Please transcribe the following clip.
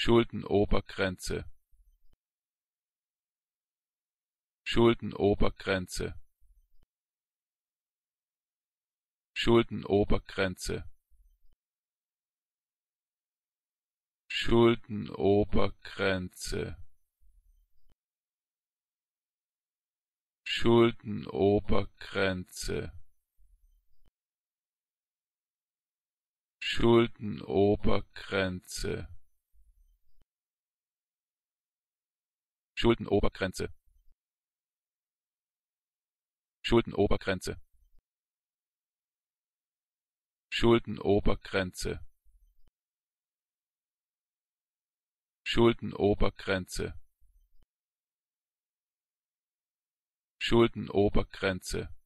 Schuldenobergrenze. Schuldenobergrenze. Schuldenobergrenze. Schuldenobergrenze. Schuldenobergrenze. Schuldenobergrenze Schuldenobergrenze. Schuldenobergrenze. Schuldenobergrenze. Schuldenobergrenze. Schuldenobergrenze